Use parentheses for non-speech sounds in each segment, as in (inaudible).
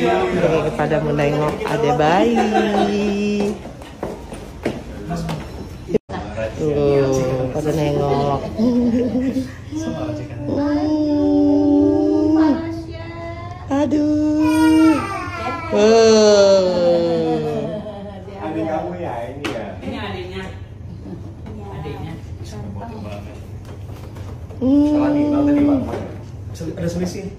Ini pada menengok ada bayi. Tuh, pada nengok. Hmm. Aduh. Eh. Adik kamu ya ini ya. Ini adiknya. Adiknya. Salah nih, Hmm. Ada selisih.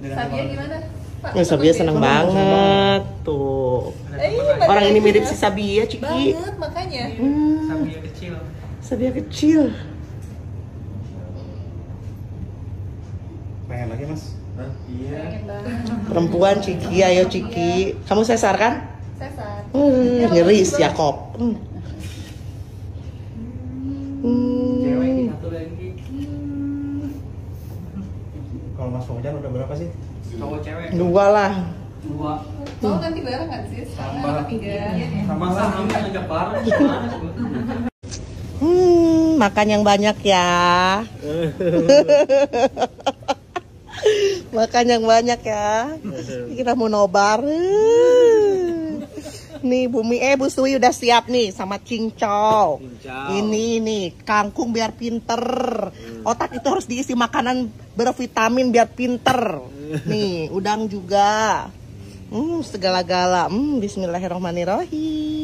Sabia gimana? Ya, Sabia senang banget tuh. Eh, Orang ini mirip si Sabia, Ciki. Banget, makanya. Hmm, Sabia kecil. Sabia kecil. Pengen lagi mas? Hah? Iya. Perempuan Ciki, ayo Ciki. Kamu sesar kan? Sesar. Hmm, ngeri si Yakob. Hmm. Cewek Hmm. satu lagi. Kalau mas Fauzan udah berapa sih? Cowok cewek. Dua lah. Dua. Mau ganti barang kan sis? Sama. Sama tiga. Sama sama ngajak bareng. Gimana coba? Hmm, makan yang banyak ya. (laughs) makan yang banyak ya. Kita mau nobar. Nih Bumi eh Bu Sui udah siap nih sama cincau. Ini nih kangkung biar pinter. Otak itu harus diisi makanan bervitamin biar pinter. Nih udang juga. Hmm segala-gala. Hmm Bismillahirrahmanirrahim.